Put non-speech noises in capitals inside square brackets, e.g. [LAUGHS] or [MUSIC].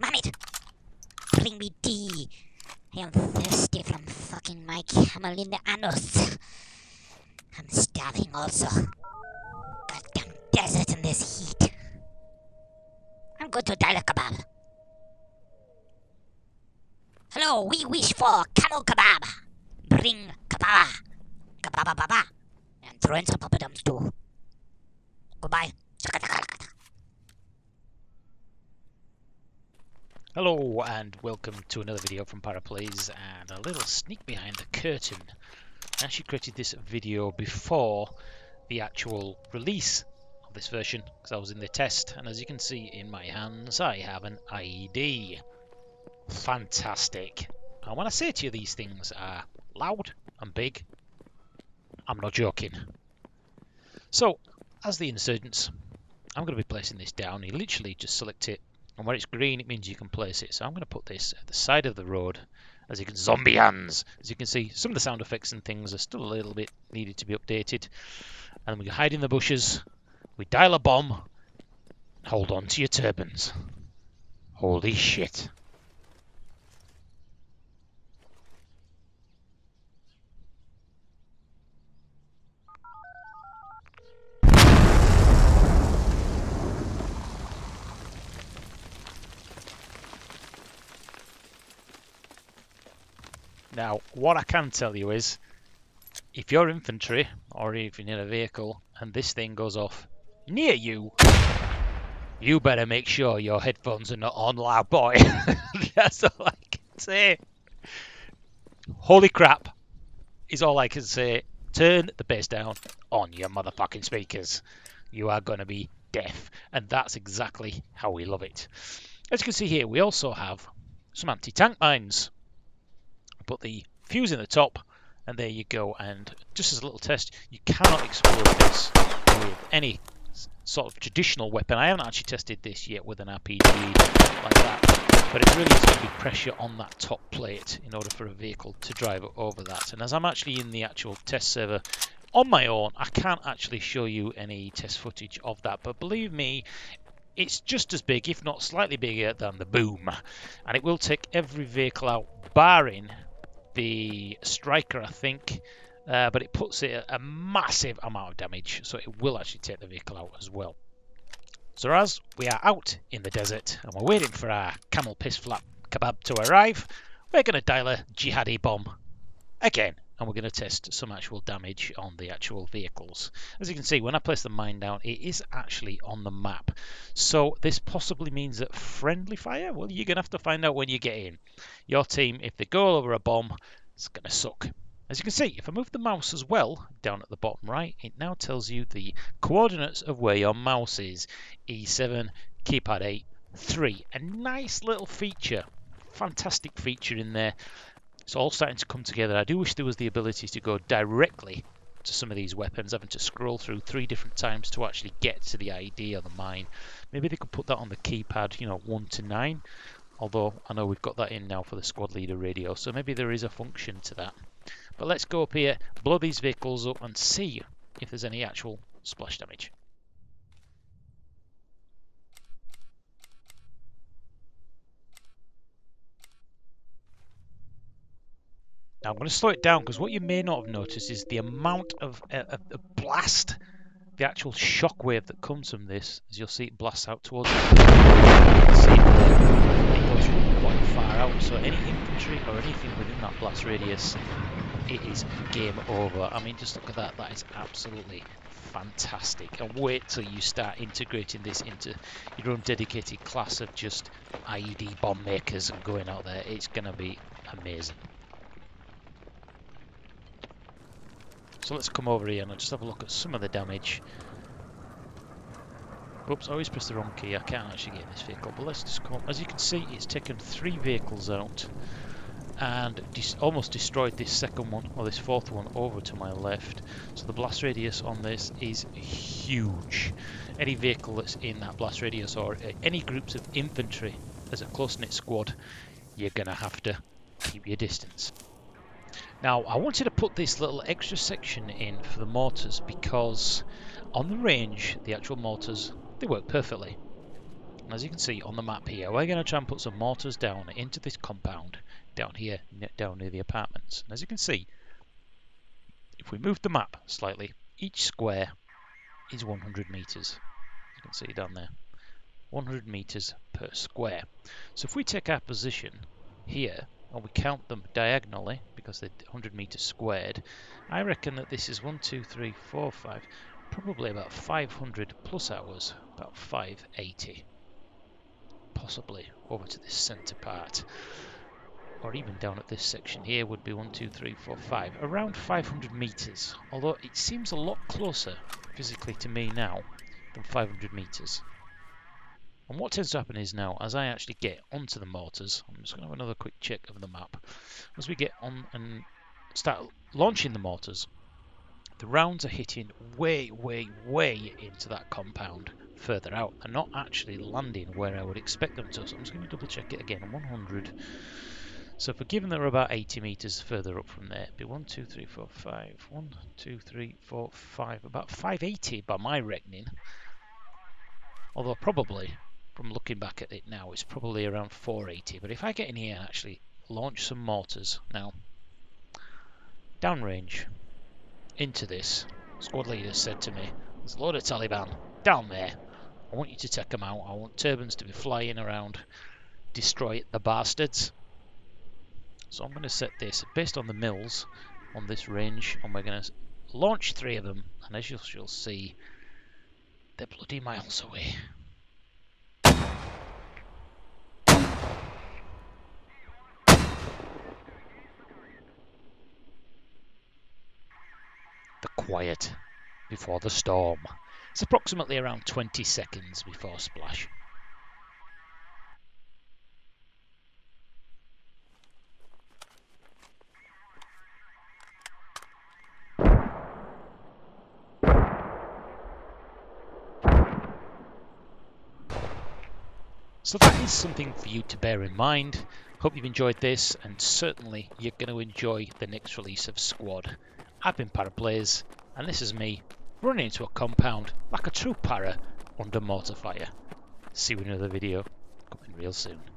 Mohammed, bring me tea. I am thirsty from fucking my camel in the anus. I'm starving also. Goddamn desert in this heat. I'm going to die like kebab. Hello, we wish for camel kebab. Bring kebab. Kebaba baba. And throw in some papadums too. Goodbye. Hello and welcome to another video from Paraplays and a little sneak behind the curtain. I actually created this video before the actual release of this version because I was in the test and as you can see in my hands I have an IED. Fantastic. And when I say to you these things are loud and big, I'm not joking. So, as the insurgents, I'm going to be placing this down. You literally just select it and when it's green it means you can place it. So I'm going to put this at the side of the road as you can zombie hands. As you can see some of the sound effects and things are still a little bit needed to be updated. And we hide in the bushes. We dial a bomb. Hold on to your turbans. Holy shit Now, what I can tell you is, if you're infantry, or even in a vehicle, and this thing goes off near you, you better make sure your headphones are not on loud, boy. [LAUGHS] That's all I can say. Holy crap, is all I can say. Turn the bass down on your motherfucking speakers. You are going to be deaf, and that's exactly how we love it. As you can see here, we also have some anti-tank mines put the fuse in the top and there you go. And just as a little test you cannot explode this with any sort of traditional weapon. I haven't actually tested this yet with an RPG like that but it really is going to be pressure on that top plate in order for a vehicle to drive over that. And as I'm actually in the actual test server on my own I can't actually show you any test footage of that. But believe me it's just as big if not slightly bigger than the boom. And it will take every vehicle out barring the Stryker, I think, uh, but it puts it a, a massive amount of damage, so it will actually take the vehicle out as well. So as we are out in the desert and we're waiting for our camel piss flap kebab to arrive, we're going to dial a jihadi bomb again and we're going to test some actual damage on the actual vehicles. As you can see, when I place the mine down, it is actually on the map. So this possibly means that friendly fire, well, you're going to have to find out when you get in. Your team, if they go over a bomb, it's going to suck. As you can see, if I move the mouse as well, down at the bottom right, it now tells you the coordinates of where your mouse is. E7, keypad 8, 3. A nice little feature, fantastic feature in there it's all starting to come together. I do wish there was the ability to go directly to some of these weapons, having to scroll through three different times to actually get to the IED or the mine. Maybe they could put that on the keypad, you know, 1 to 9. Although I know we've got that in now for the squad leader radio, so maybe there is a function to that. But let's go up here, blow these vehicles up and see if there's any actual splash damage. Now I'm going to slow it down because what you may not have noticed is the amount of uh, a blast, the actual shock wave that comes from this, as you'll see it blasts out towards you. See it, it goes quite far out, so any infantry or anything within that blast radius, it is game over. I mean, just look at that, that is absolutely fantastic. And wait till you start integrating this into your own dedicated class of just IED bomb makers and going out there. It's going to be amazing. So let's come over here and just have a look at some of the damage. Oops, I always press the wrong key. I can't actually get this vehicle. But let's just come. As you can see, it's taken three vehicles out and almost destroyed this second one or this fourth one over to my left. So the blast radius on this is huge. Any vehicle that's in that blast radius or any groups of infantry as a close-knit squad, you're going to have to keep your distance. Now I wanted to put this little extra section in for the mortars because on the range the actual mortars they work perfectly. As you can see on the map here, we're going to try and put some mortars down into this compound down here, down near the apartments. And as you can see, if we move the map slightly, each square is 100 meters. You can see down there. 100 meters per square. So if we take our position here and we count them diagonally because they're 100 meters squared, I reckon that this is 1, 2, 3, 4, 5, probably about 500 plus hours, about 580, possibly over to this center part. Or even down at this section here would be 1, 2, 3, 4, 5, around 500 meters, although it seems a lot closer physically to me now than 500 meters. And what tends to happen is now, as I actually get onto the mortars, I'm just going to have another quick check of the map. As we get on and start launching the mortars, the rounds are hitting way, way, way into that compound further out. They're not actually landing where I would expect them to. So I'm just going to double check it again. 100. So we're given they're about 80 meters further up from there, it'd be 1, 2, 3, 4, 5. 1, 2, 3, 4, 5. About 580 by my reckoning. Although probably from looking back at it now, it's probably around 480. But if I get in here and actually launch some mortars now, downrange into this, squad leader said to me, "There's a load of Taliban down there. I want you to take them out. I want turbans to be flying around, destroy the bastards." So I'm going to set this based on the mils on this range, and we're going to launch three of them. And as you'll see, they're bloody miles away. Quiet before the storm. It's approximately around 20 seconds before splash. So that is something for you to bear in mind. Hope you've enjoyed this and certainly you're going to enjoy the next release of Squad. I've been Paraplays, and this is me running into a compound like a true para under mortar fire. See you in another video, coming real soon.